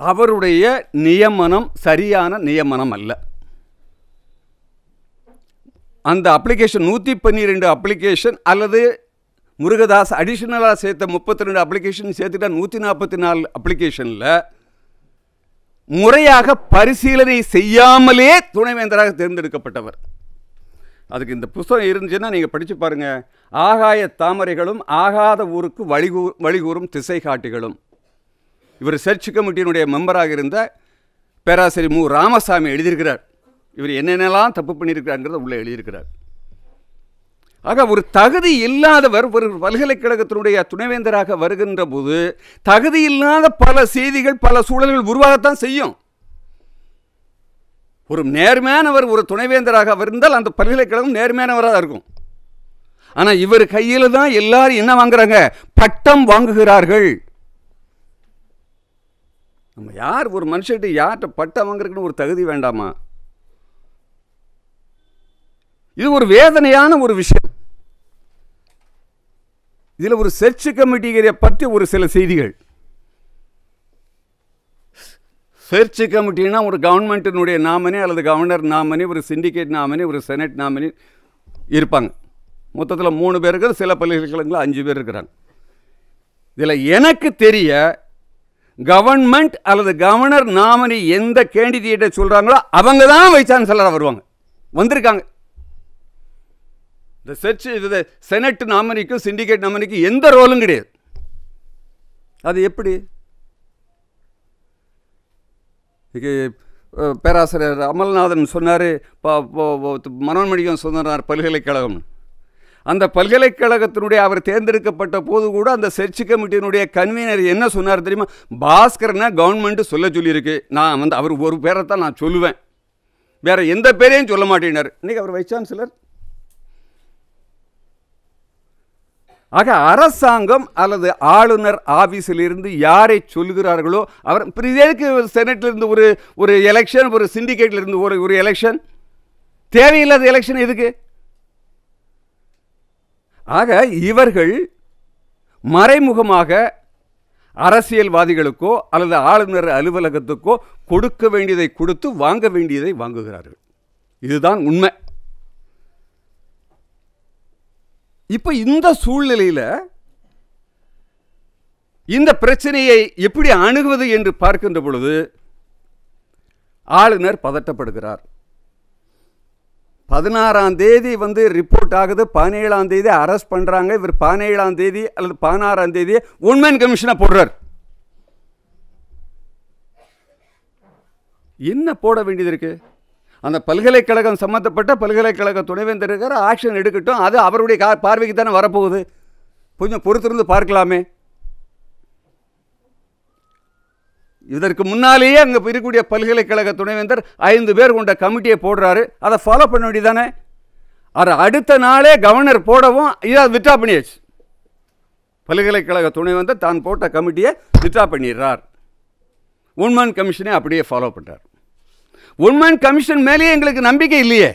அவருடைய நியமனம் சரியான நியமனம் அல்ல. அந்த அப்ளிகேஷன் நூற்றி பன்னிரெண்டு அப்ளிகேஷன் அல்லது முருகதாஸ் அடிஷ்னலாக சேர்த்த முப்பத்தி ரெண்டு அப்ளிகேஷன் சேர்த்துட்டா நூற்றி நாற்பத்தி நாலு அப்ளிகேஷனில் முறையாக பரிசீலனை செய்யாமலே துணைவேந்தராக தேர்ந்தெடுக்கப்பட்டவர். அதுக்கு இந்த புஸ்தகம் இருந்துச்சுன்னா நீங்கள் படித்து பாருங்கள் ஆகாய தாமரைகளும் ஆகாத ஊருக்கு வழிகூ வழிகூறும் திசை காட்டிகளும் இவர் சர்ச் கமிட்டியினுடைய மெம்பராக இருந்த பேராசிரியர் மு. ராமசாமி எழுதியிருக்கிறார். இவர் என்னென்னலாம் தப்பு பண்ணியிருக்கிறாருங்கிறத உள்ளே எழுதியிருக்கிறார். ஆக ஒரு தகுதி இல்லாதவர் ஒரு பல்கலைக்கழகத்தினுடைய துணைவேந்தராக வருகின்ற போது தகுதி இல்லாத பல செய்திகள் பல சூழல்கள் உருவாகத்தான் செய்யும். ஒரு நேர்மையானவர் ஒரு துணைவேந்தராக இருந்தால் அந்த பல்கலைக்கழகம் நேர்மையானவராக இருக்கும். ஆனால் இவர் கையில் தான் எல்லாரும் என்ன வாங்குறாங்க? பட்டம் வாங்குகிறார்கள். நம்ம யார் ஒரு மனுஷன்ட்டு யார்கிட்ட பட்டம் வாங்குறதுக்குன்னு ஒரு தகுதி வேண்டாமா? இது ஒரு வேதனையான ஒரு விஷயம். இதில் ஒரு சர்ச் கமிட்டிகளை பற்றி ஒரு சில செய்திகள். சர்ச் கமிட்டினா ஒரு கவர்மெண்ட்டினுடைய நாமினி அல்லது கவர்னர் நாமினி ஒரு சிண்டிகேட் நாமினி ஒரு செனட் நாமினி இருப்பாங்க. மொத்தத்தில் மூணு பேர் இருக்கிற சில பல்கலைக்கழகங்களில் அஞ்சு பேர் இருக்கிறாங்க. இதில் எனக்கு தெரிய கவர்மெண்ட் அல்லது கவர்னர் நாமினி எந்த கேண்டிடேட்டை சொல்கிறாங்களோ அவங்க தான் வைஸ் சான்சலராக வருவாங்க. வந்திருக்காங்க. இந்த சர்ச் இது செனட் நாமினிக்கும் சிண்டிகேட் நாமினிக்கும் எந்த ரோலும் கிடையாது. அது எப்படி இது பேராசிரியர் அமல்நாதன் சொன்னார் மனோன்மணியம் சொன்னார் பல்கலைக்கழகம் அந்த பல்கலைக்கழகத்தினுடைய அவர் தேர்ந்தெடுக்கப்பட்ட போது கூட அந்த சர்ச் கமிட்டியினுடைய கன்வீனர் என்ன சொன்னார் தெரியுமா? பாஸ்கரனை கவர்மெண்ட்டு சொல்ல சொல்லியிருக்கு. நான் வந்து அவர் ஒரு பேரை தான் நான் சொல்லுவேன். வேற எந்த பேரையும் சொல்ல மாட்டேனார் இன்றைக்கி அவர் வைஸ் சான்சலர் ஆக அரசாங்கம் அல்லது ஆளுநர் ஆஃபீஸிலிருந்து யாரை சொல்கிறார்களோ அவர் இதற்கு செனட்லேருந்து ஒரு ஒரு எலெக்ஷன் ஒரு சிண்டிகேட்லேருந்து ஒரு ஒரு எலெக்ஷன் தேவையில்லாத எலெக்ஷன் எதுக்கு? ஆக இவர்கள் மறைமுகமாக அரசியல்வாதிகளுக்கோ அல்லது ஆளுநர் அலுவலகத்துக்கோ கொடுக்க வேண்டியதை கொடுத்து வாங்க வேண்டியதை வாங்குகிறார்கள். இதுதான் உண்மை. இப்போ இந்த சூழ்நிலையில் இந்த பிரச்சனையை எப்படி அணுகுவது என்று பார்க்கின்ற பொழுது ஆளுநர் பதட்டப்படுகிறார். பதினாறாம் தேதி வந்து ரிப்போர்ட் ஆகுது பதினேழாம் தேதி அரெஸ்ட் பண்ணுறாங்க இவர் பதினேழாம் தேதி அல்லது பதினாறாம் தேதி உண்மைன் கமிஷனை போடுறார். என்ன போட வேண்டியது இருக்குது அந்த பல்கலைக்கழகம் சம்மந்தப்பட்ட பல்கலைக்கழக துணைவேந்தர் இருக்கிற ஆக்ஷன் எடுக்கட்டும் அது அவருடைய கா பார்வைக்கு தானே வரப்போகுது. கொஞ்சம் பொறுத்திருந்து பார்க்கலாமே. இதற்கு முன்னாலேயே அங்கே இருக்கக்கூடிய பல்கலைக்கழக துணைவேந்தர் ஐந்து பேர் கொண்ட கமிட்டியை போடுறாரு. அதை ஃபாலோ பண்ண வேண்டியதானே அது அடுத்த நாளே கவர்னர் போடவும் இதை வித்ரா பண்ணியாச்சு. பல்கலைக்கழக துணைவேந்தர் தான் போட்ட கமிட்டியை வித்ரா பண்ணிடுறார். உண்மன் கமிஷனை அப்படியே ஃபாலோ பண்ணுறார் உண்மன் கமிஷன் மேலேயே எங்களுக்கு நம்பிக்கை இல்லையே.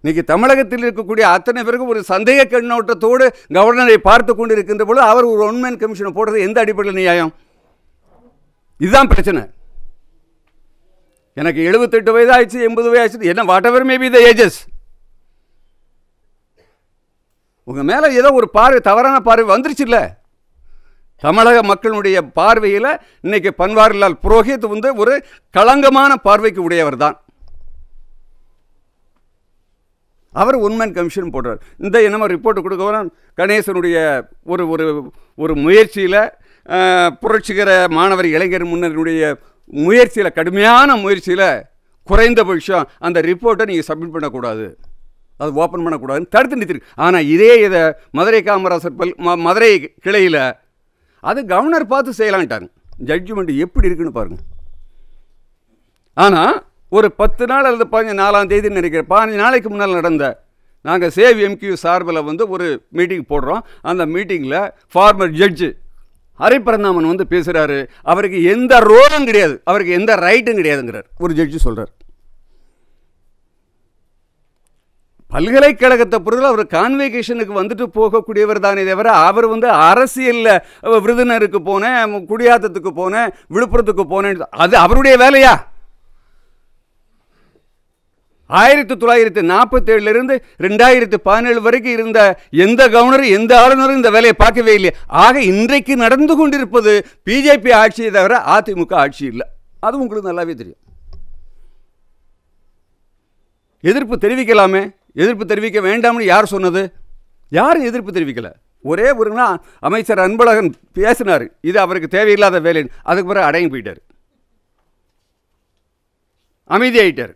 இன்னைக்கு தமிழகத்தில் இருக்கக்கூடிய அத்தனை பேருக்கு ஒரு சந்தேக கண்ணோட்டத்தோடு கவர்னரை பார்த்து கொண்டு இருக்கின்ற பொழுது அவர் ஒரு ஒன்மேன் கமிஷனை போடுறது எந்த அடிப்படையில் நியாயம்? இதுதான் பிரச்சனை. எனக்கு எழுபத்தெட்டு வயது ஆயிடுச்சு எண்பது வயது ஆயிடுச்சு என்ன whatever maybe the ages உங்கள் மேலே ஏதோ ஒரு பார்வை தவறான பார்வை வந்துருச்சுல்ல. தமிழக மக்களுடைய பார்வையில் இன்னைக்கு பன்வாரிலால் புரோஹித் வந்து ஒரு களங்கமான பார்வைக்கு உடையவர் தான். அவர் உண்மன் கமிஷன் போடுறார். இந்த என்னமோ ரிப்போர்ட் கொடுக்கவும் கணேசனுடைய ஒரு ஒரு ஒரு முயற்சியில் புரட்சிகர மாணவர் இளைஞர் முன்னருடைய முயற்சியில் கடுமையான முயற்சியில் குறைந்தபட்சம் அந்த ரிப்போர்ட்டை நீங்கள் சப்மிட் பண்ணக்கூடாது. அது ஓப்பன் பண்ணக்கூடாதுன்னு தடுத்து நிறுத்திருக்கு ஆனால் இதே இதை மதுரை காமராசர் பல் ம மதுரை கிளையில் அது கவர்னர் பார்த்து செய்யலான்ட்டாங்க ஜட்ஜ்மெண்ட் எப்படி இருக்குன்னு பாருங்க. ஆனால் ஒரு பத்து நாள் அல்லது பதினஞ்சு நாலாம் தேதி நினைக்கிறேன். பதினஞ்சு நாளைக்கு முன்னால் நடந்த நாங்கள் சேவ் எம்கியூ சார்பில் வந்து ஒரு மீட்டிங் போடுறோம். அந்த மீட்டிங்கில் ஃபார்மர் ஜட்ஜு ஹரிபிரந்தாமன் வந்து பேசுகிறாரு அவருக்கு எந்த ரோலும் கிடையாது. அவருக்கு எந்த ரைட்டும் கிடையாதுங்கிறார். ஒரு ஜட்ஜு சொல்கிறார் பல்கலைக்கழகத்தை பொறுத்தவரை அவர் கான்வெகேஷனுக்கு வந்துட்டு போகக்கூடியவர் தானே தவிர அவர் வந்து அரசியலில் விருதுநருக்கு போனேன் குடியாத்தத்துக்கு போனேன் விழுப்புரத்துக்கு போனேன். அது அவருடைய வேலையா? ஆயிரத்தி தொள்ளாயிரத்தி நாற்பத்தேழுலேருந்து ரெண்டாயிரத்தி பதினேழு வரைக்கும் இருந்த எந்த கவர்னரும் எந்த ஆளுநரும் இந்த வேலையை பார்க்கவே இல்லையே. ஆக இன்றைக்கு நடந்து கொண்டிருப்பது பிஜேபி ஆட்சியை தவிர அதிமுக ஆட்சி இல்லை. அது உங்களுக்கு நல்லாவே தெரியும். எதிர்ப்பு தெரிவிக்கலாமே? எதிர்ப்பு தெரிவிக்க வேண்டாம்னு யார் சொன்னது? யாரும் எதிர்ப்பு தெரிவிக்கலை. ஒரே ஒரு நாள் அமைச்சர் அன்பழகன் பேசினார் இது அவருக்கு தேவையில்லாத வேலைன்னு. அதுக்கு பிறகு அடங்கி போயிட்டார். அமைதியாயிட்டார்.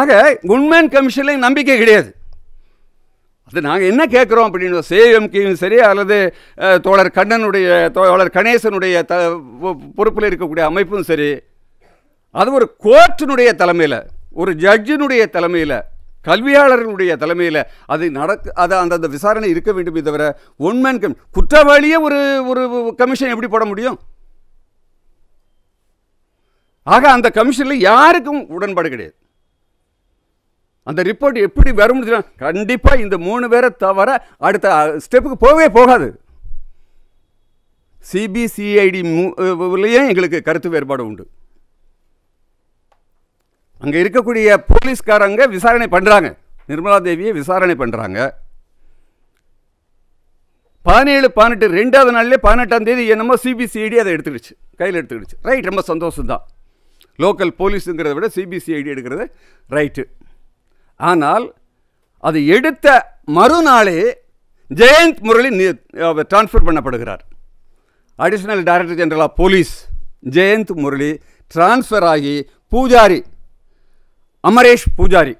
ஆக குட்மேன் கமிஷனில் நம்பிக்கை கிடையாது. அது நாங்கள் என்ன கேட்குறோம் அப்படின்னு சேஎம்கேயும் சரி அல்லது தோழர் கண்ணனுடைய தோழர் கணேசனுடைய த பொறுப்பில் இருக்கக்கூடிய அமைப்பும் சரி அது ஒரு கோர்ட்டினுடைய தலைமையில் ஒரு ஜட்ஜினுடைய தலைமையில் கல்வியாளர்களுடைய தலைமையில் அது நடக்க அது அந்தந்த விசாரணை இருக்க வேண்டுமே தவிர ஒன்மேன் கம் குற்றவாளியே ஒரு ஒரு கமிஷன் எப்படி போட முடியும்? ஆக அந்த கமிஷனில் யாருக்கும் உடன்பாடு கிடையாது. அந்த ரிப்போர்ட் எப்படி வரும் கண்டிப்பாக இந்த மூணு பேரை தவிர அடுத்த ஸ்டெப்புக்கு போகவே போகாது. சிபிசிஐடி மூலையும் எங்களுக்கு கருத்து வேறுபாடு உண்டு. அங்கே இருக்கக்கூடிய போலீஸ்காரங்க விசாரணை பண்ணுறாங்க நிர்மலா தேவியை விசாரணை பண்ணுறாங்க பதினேழு பதினெட்டு ரெண்டாவது நாள்லேயே பதினெட்டாம் தேதி என்னமோ சிபிசிஐடி அதை எடுத்துக்கிடுச்சு. கையில் எடுத்துக்கிடுச்சு. ரைட் ரொம்ப சந்தோஷம் தான். லோக்கல் போலீஸுங்கிறத விட சிபிசிஐடி எடுக்கிறது ரைட்டு ஆனால் அது எடுத்த மறுநாளே Jayant Murali transfer பண்ணப்படுகிறார். Additional director general of police Jayanth Murali transfer ஆகி பூஜாரி அமரேஷ் பூஜாரி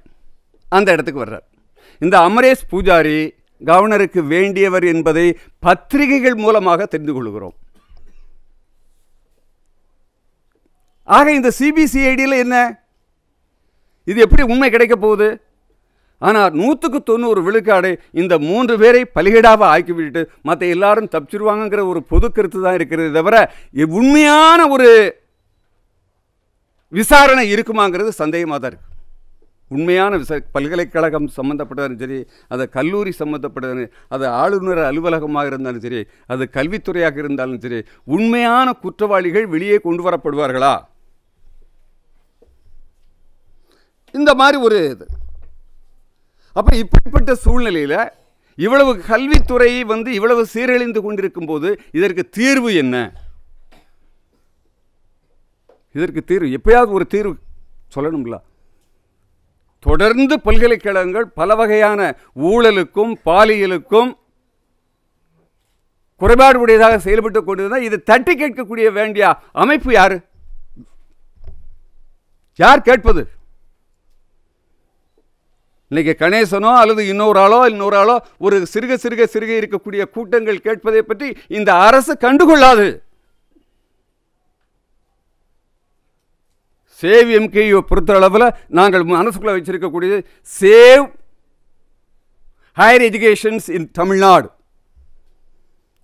அந்த இடத்துக்கு வர்றார். இந்த அமரேஷ் பூஜாரி கவர்னருக்கு வேண்டியவர் என்பதை பத்திரிகைகள் மூலமாக தெரிந்து கொள்கிறோம். ஆக இந்த சிபிசிஐடியில் என்ன? இது எப்படி உண்மை கிடைக்க போகுது? ஆனால் நூற்றுக்கு தொண்ணூறு விழுக்காடு இந்த மூன்று பேரை பலிகடாக ஆக்கிவிட்டு மற்ற எல்லாரும் தப்பிச்சிருவாங்கங்கிற ஒரு பொது கருத்து தான் இருக்கிறது தவிர உண்மையான ஒரு விசாரணை இருக்குமாங்கிறது சந்தேகமாக தான் இருக்கு. உண்மையான விச பல்கலைக்கழகம் சம்மந்தப்பட்டதாலும் சரி அது கல்லூரி சம்மந்தப்பட்டது அது ஆளுநர் அலுவலகமாக இருந்தாலும் சரி அது கல்வித்துறையாக இருந்தாலும் சரி உண்மையான குற்றவாளிகள் வெளியே கொண்டு வரப்படுவார்களா? இந்த மாதிரி ஒரு இது. அப்போ இப்படிப்பட்ட சூழ்நிலையில் இவ்வளவு கல்வித்துறை வந்து இவ்வளவு சீரழிந்து கொண்டிருக்கும் போது இதற்கு தீர்வு என்ன? இதற்கு தீர்வு எப்பயாவது ஒரு தீர்வு சொல்லணும்ல? தொடர்ந்து பல்கலைக்கழகங்கள் பல வகையான ஊழலுக்கும் பாலியலுக்கும் குறைபாடு உடையதாக செயல்பட்டு கொண்டிருந்தால் இதை தட்டி கேட்கக்கூடிய வேண்டிய அமைப்பு யாரு? யார் கேட்பது? இன்னைக்கு கணேசனோ அல்லது இன்னொரு ஆளோ இன்னொரு ஆளோ ஒரு சிறுக சிறுக சிறுக இருக்கக்கூடிய கூட்டங்கள் கேட்பதை பற்றி இந்த அரசு கண்டுகொள்ளாது. சேவ் எம்கேயூ பொறுத்த அளவில் நாங்கள் மனசுக்குள்ளே வச்சிருக்கக்கூடியது save higher educations in Tamil Nadu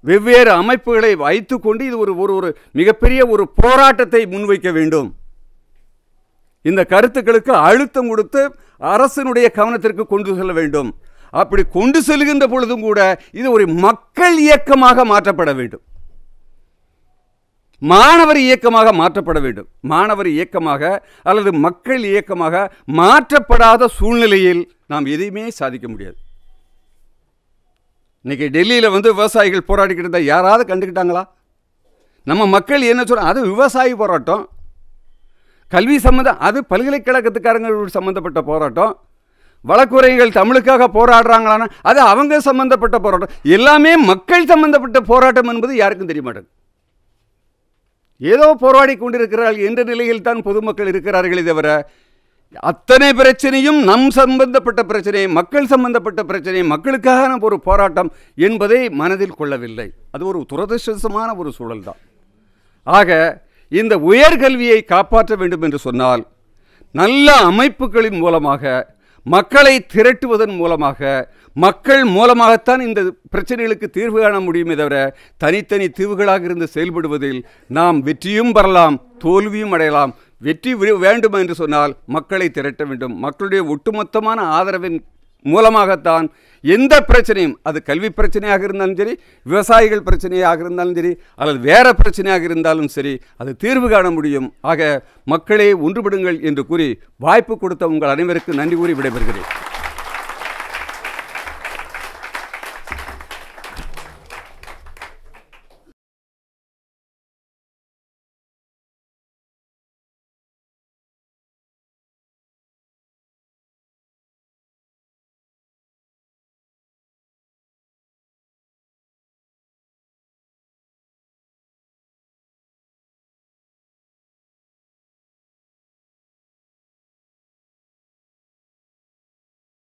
வெவ்வேறு அமைப்புகளை வைத்துக்கொண்டு இது ஒரு ஒரு ஒரு மிகப்பெரிய ஒரு போராட்டத்தை முன்வைக்க வேண்டும். இந்த கருத்துக்களுக்கு அழுத்தம் கொடுத்து அரசனுடைய கவனத்திற்கு கொண்டு செல்ல வேண்டும். அப்படி கொண்டு செல்கின்ற பொழுதும் கூட இது ஒரு மக்கள் இயக்கமாக மாற்றப்பட வேண்டும். மாணவர் இயக்கமாக மாற்றப்பட வேண்டும். மாணவர் இயக்கமாக அல்லது மக்கள் இயக்கமாக மாற்றப்படாத சூழ்நிலையில் நாம் எதையுமே சாதிக்க முடியாது. இன்னைக்கு டெல்லியில் வந்து விவசாயிகள் போராடிக்கிட்டு இருந்தால் யாராவது கண்டுக்கிட்டாங்களா? நம்ம மக்கள் என்ன சொல்கிறோம் அது விவசாயி போராட்டம். கல்வி சம்மந்தம் அது பல்கலைக்கழகத்துக்காரங்களோடு சம்மந்தப்பட்ட போராட்டம். வழக்குரைகள் தமிழுக்காக போராடுறாங்களான்னா அது அவங்க சம்மந்தப்பட்ட போராட்டம். எல்லாமே மக்கள் சம்மந்தப்பட்ட போராட்டம் என்பது யாருக்கும் தெரிய மாட்டேங்குது. ஏதோ போராடி கொண்டிருக்கிறார்கள் என்ற நிலையில் தான் பொதுமக்கள் இருக்கிறார்களே தவிர அத்தனை பிரச்சனையும் நம் சம்பந்தப்பட்ட பிரச்சனை மக்கள் சம்பந்தப்பட்ட பிரச்சனை மக்களுக்கான ஒரு போராட்டம் என்பதை மனதில் கொள்ளவில்லை. அது ஒரு துரதிருஷ்டமான ஒரு சூழல் தான். ஆக இந்த உயர்கல்வியை காப்பாற்ற வேண்டும் என்று சொன்னால் நல்ல அமைப்புகளின் மூலமாக மக்களை திரட்டுவதன் மூலமாக மக்கள் மூலமாகத்தான் இந்த பிரச்சனைகளுக்கு தீர்வு காண முடியுமே தவிர தனித்தனி தீவுகளாக இருந்து செயல்படுவதில் நாம் வெற்றியும் பெறலாம் தோல்வியும் அடையலாம். வெற்றி வி- வேண்டும் என்று சொன்னால் மக்களை திரட்ட வேண்டும். மக்களுடைய ஒட்டுமொத்தமான ஆதரவின் மூலமாகத்தான் எந்த பிரச்சனையும் அது கல்வி பிரச்சனையாக இருந்தாலும் சரி விவசாயிகள் பிரச்சனையாக இருந்தாலும் சரி அல்லது வேறு பிரச்சனையாக இருந்தாலும் சரி அது தீர்வு காண முடியும். ஆக மக்களே ஒன்றுபடுங்கள் என்று கூறி வாய்ப்பு கொடுத்த உங்கள் அனைவருக்கும் நன்றி கூறி விடைபெறுகிறேன்.